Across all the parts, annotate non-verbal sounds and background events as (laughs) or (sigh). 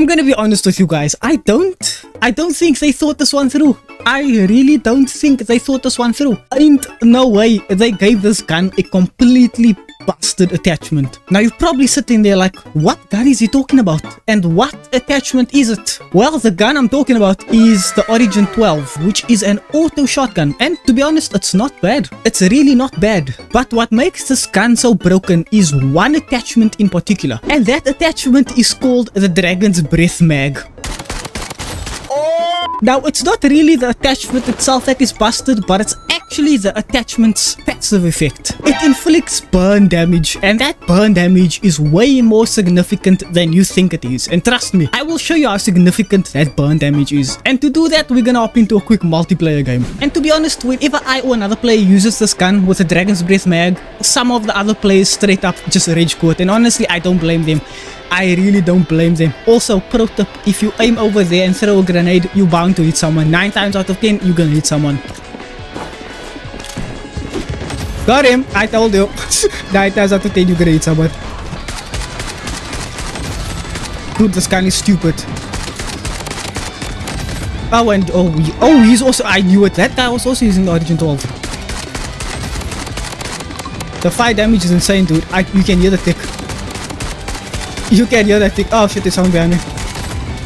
I'm gonna be honest with you guys. I don't, I don't think they thought this one through. I really don't think they thought this one through. Ain't no way they gave this gun a completely busted attachment. Now you're probably sitting there like, what gun is he talking about? And what attachment is it? Well, the gun I'm talking about is the Origin 12, which is an auto shotgun. And to be honest, it's not bad. It's really not bad. But what makes this gun so broken is one attachment in particular. And that attachment is called the Dragon's Breath Mag. Now, it's not really the attachment itself that is busted, but it's actually the attachment's passive effect. It inflicts burn damage, and that burn damage is way more significant than you think it is. And trust me, I will show you how significant that burn damage is. And to do that, we're gonna hop into a quick multiplayer game. And to be honest, whenever I or another player uses this gun with a Dragon's Breath mag, some of the other players straight up just rage quit. And honestly, I don't blame them. I really don't blame them. Also, pro tip, if you aim over there and throw a grenade, you're bound to hit someone. 9 times out of 10, you're gonna hit someone. Got him! I told you. 9 times out of 10, you're gonna someone. Dude, this gun is stupid. Oh, and oh, he, oh, he's also, I knew it. That guy was also using the Origin 12. The fire damage is insane, dude. I, you can hear the tick. You can hear that tick. Oh shit, there's someone behind me.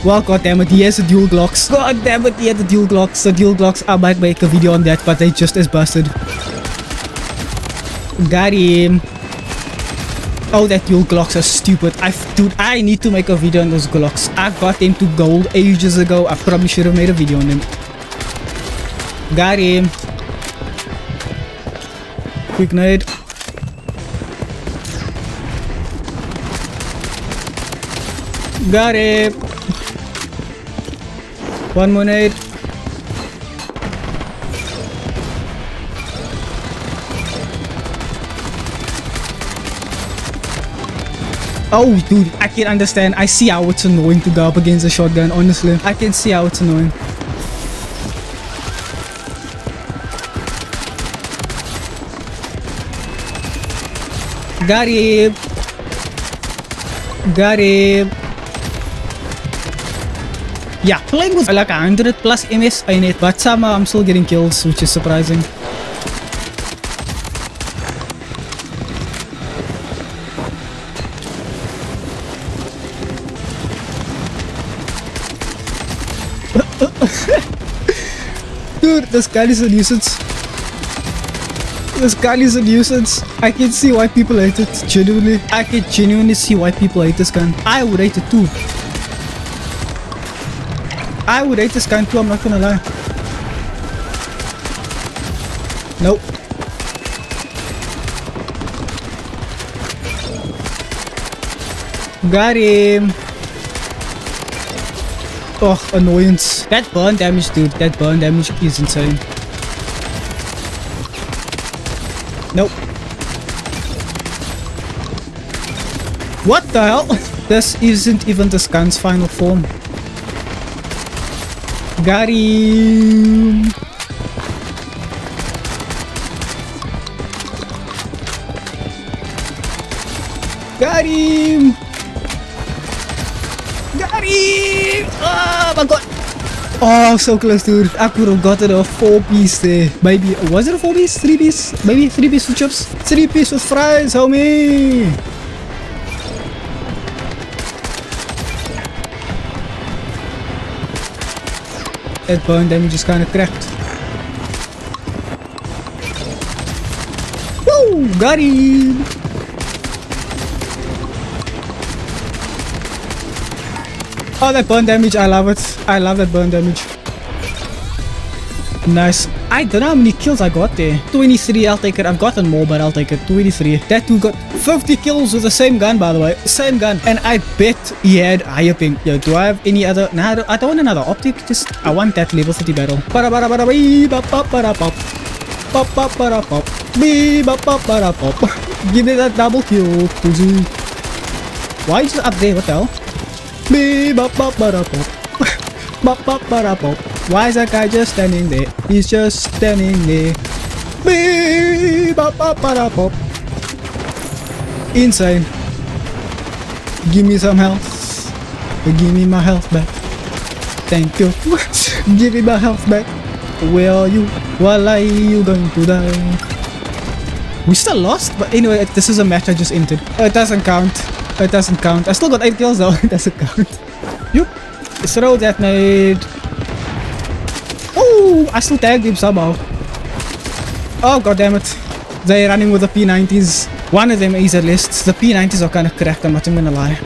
Well, god damn it, he has a dual Glocks. God damn it, he had the dual Glocks. The dual Glocks, I might make a video on that, but they just as busted. Got him. Oh, that dual Glocks are stupid. I, dude, I need to make a video on those Glocks. I got them to gold ages ago. I probably should have made a video on them. Got him. Um, quick nade. Got it. One more nade. Oh, dude, I can understand. I see how it's annoying to go up against a shotgun, honestly. I can see how it's annoying. Got him. Got him. Yeah, playing with like 100 plus MS in it, but somehow I'm still getting kills, which is surprising. (laughs) Dude, this guy is a nuisance. This gun is a nuisance. I can see why people hate it. Genuinely. I can genuinely see why people hate this gun. I would hate it too. I would hate this gun too, I'm not gonna lie. Nope. Got him. Oh, annoyance. That burn damage, dude. That burn damage is insane. Nope. What the hell? (laughs) This isn't even the gun's final form. Got him. Got him. Oh my god. Oh, so close, dude. I could have gotten a four piece there. Maybe, was it a four piece? Three piece? Maybe three piece with chips? Three piece with fries, homie. At that burn damage just kind of cracked. Woo! Got him! Oh, that burn damage. I love it. I love that burn damage. Nice. I don't know how many kills I got there. 23, I'll take it. I've gotten more, but I'll take it. 23. That dude got 50 kills with the same gun, by the way. Same gun. And I bet he had higher ping. Yo, do I have any other... Nah, I don't, want another optic. Just, I want that level 30 battle. Para para para bee, ba ba para pop. Pop pop para pop. Bee, ba ba para pop. Give me that double kill, pussy. Why is it up there? What the hell? Why is that guy just standing there? He's just standing there. Insane. Give me some health. Give me my health back. Thank you. (laughs) Give me my health back. Where are you? While are you going to die? We still lost, but anyway, this is a match I just entered. It doesn't count. It doesn't count. I still got 8 kills though. (laughs) It doesn't count. Yup. Throw that nade. Oh, I still tagged him somehow. Oh, god damn it. They're running with the P90s. One of them is at least. The P90s are kind of cracked, I'm not even gonna lie.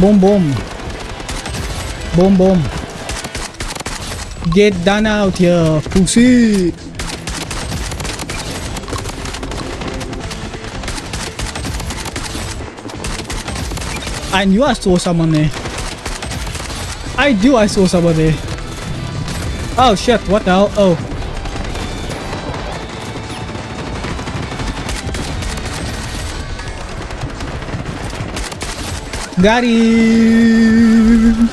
Boom, boom. Boom, boom. Get done out here, pussy. I knew I saw someone there. I do I saw someone there. Oh shit, what the hell? Oh. Got him!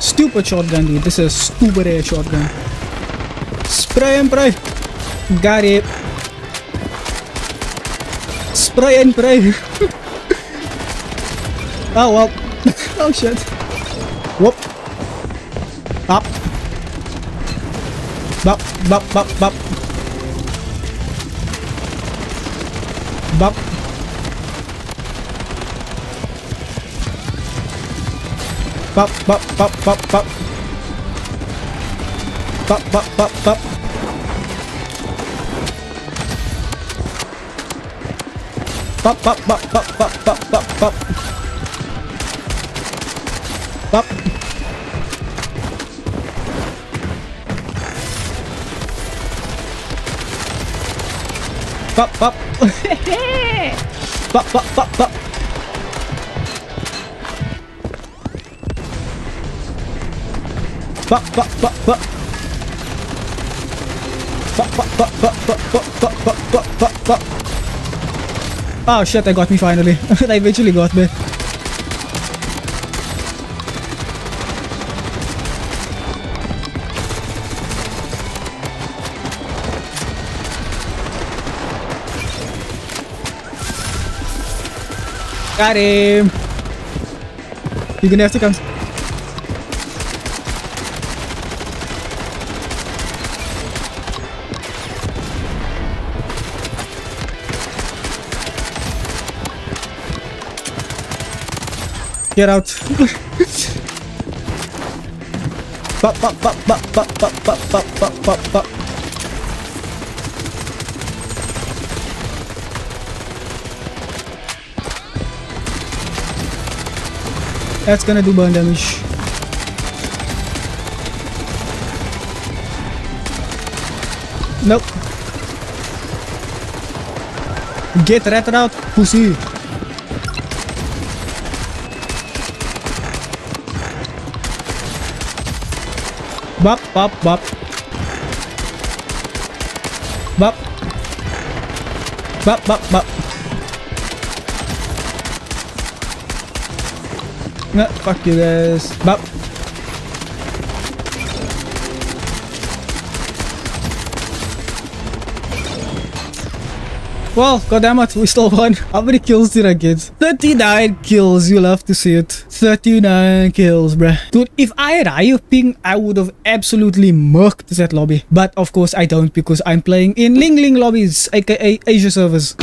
Stupid shotgun, dude. This is a stupid ass shotgun. Spray and pray. Got it. Spray and pray. (laughs) oh well. (laughs) oh shit. Whoop. Bop. Bop, bop, bop, bop. Bop. Bop, bop, bop, bop, bop. Bop, bop, bop, bop. Bop, bop, bop, bop, bop, bop, bop, bop. Bop. Bop, bop. bop, bop, bop, bop. Bop, bop, bop, bop. Bop, bop, bop, bop, bop, bop, bop, bop, bop, bop, bop. Oh shit, they got me finally. they eventually got me. Got him! You're gonna have to come. Get out. (laughs) bop, bop, bop, bop, bop, bop, bop, bop, bop, bop, That's gonna do burn damage. Nope. Get ratted out, pussy. Bap, bap, bap. Bap. Bap, bap, bap. No, fuck you guys. Bop. Well, goddammit, we still won. How many kills did I get? 39 kills, you'll have to see it. 39 kills, bruh. Dude, if I had higher ping, I would have absolutely murked that lobby. But of course I don't because I'm playing in Ling Ling lobbies, aka Asia servers.